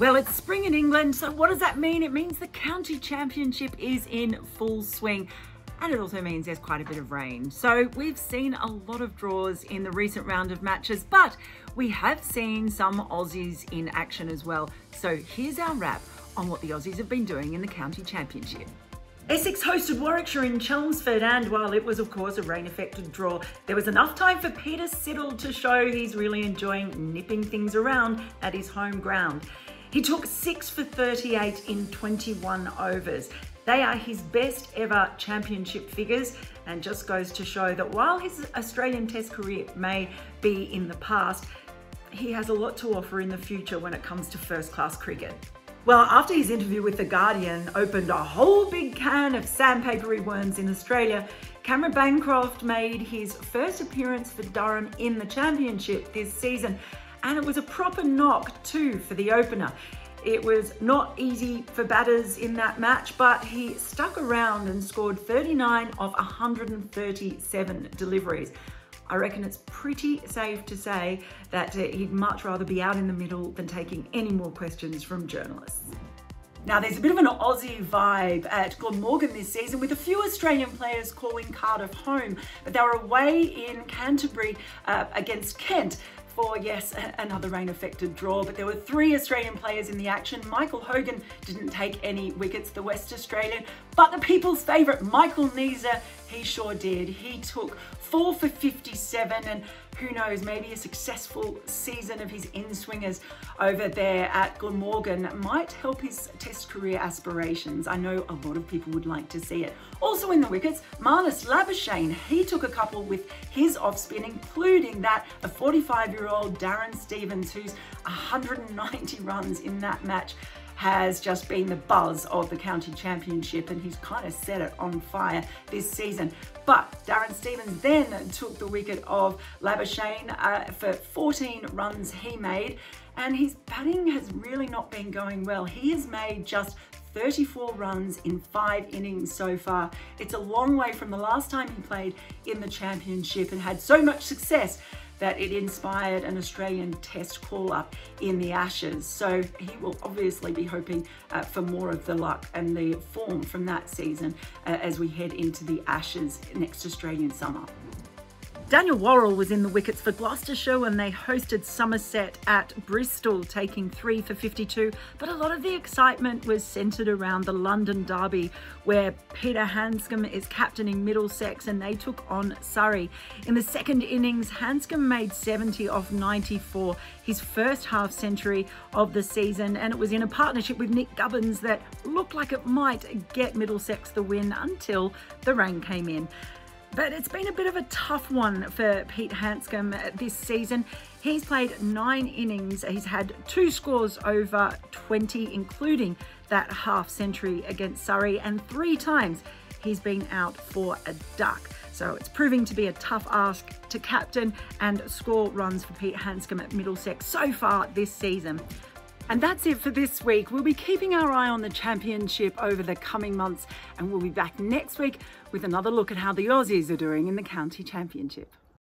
Well, it's spring in England, so what does that mean? It means the county championship is in full swing. And it also means there's quite a bit of rain. So we've seen a lot of draws in the recent round of matches, but we have seen some Aussies in action as well. So here's our wrap on what the Aussies have been doing in the county championship. Essex hosted Warwickshire in Chelmsford, and while it was, of course, a rain affected draw, there was enough time for Peter Siddle to show he's really enjoying nipping things around at his home ground. He took 6 for 38 in 21 overs. They are his best ever championship figures and just goes to show that while his Australian Test career may be in the past, he has a lot to offer in the future when it comes to first class cricket. Well, after his interview with The Guardian opened a whole big can of sandpapery worms in Australia, Cameron Bancroft made his first appearance for Durham in the championship this season and it was a proper knock too for the opener. It was not easy for batters in that match, but he stuck around and scored 39 of 137 deliveries. I reckon it's pretty safe to say that he'd much rather be out in the middle than taking any more questions from journalists. Now, there's a bit of an Aussie vibe at Glamorgan this season with a few Australian players calling Cardiff home, but they were away in Canterbury uh, against Kent for, yes, another rain-affected draw, but there were three Australian players in the action. Michael Hogan didn't take any wickets, the West Australian, but the people's favourite, Michael Neser, he sure did. He took four for 57 and who knows, maybe a successful season of his in-swingers over there at Glamorgan might help his test career aspirations. I know a lot of people would like to see it. Also in the wickets, Marnus Labuschagne, he took a couple with his off spin, including that of 45-year-old Darren Stevens, who's 190 runs in that match has just been the buzz of the county championship and he's kind of set it on fire this season. But Darren Stevens then took the wicket of Labuschagne uh, for 14 runs he made and his batting has really not been going well. He has made just 34 runs in five innings so far. It's a long way from the last time he played in the championship and had so much success that it inspired an Australian test call-up in the Ashes. So he will obviously be hoping uh, for more of the luck and the form from that season uh, as we head into the Ashes next Australian summer. Daniel Worrall was in the wickets for Gloucestershire when they hosted Somerset at Bristol, taking three for 52. But a lot of the excitement was centred around the London Derby, where Peter Handscomb is captaining Middlesex and they took on Surrey. In the second innings, Handscomb made 70 off 94, his first half century of the season, and it was in a partnership with Nick Gubbins that looked like it might get Middlesex the win until the rain came in. But it's been a bit of a tough one for Pete Handscomb this season. He's played nine innings. He's had two scores over 20, including that half century against Surrey, and three times he's been out for a duck. So it's proving to be a tough ask to captain and score runs for Pete Handscomb at Middlesex so far this season. And that's it for this week. We'll be keeping our eye on the championship over the coming months and we'll be back next week with another look at how the Aussies are doing in the county championship.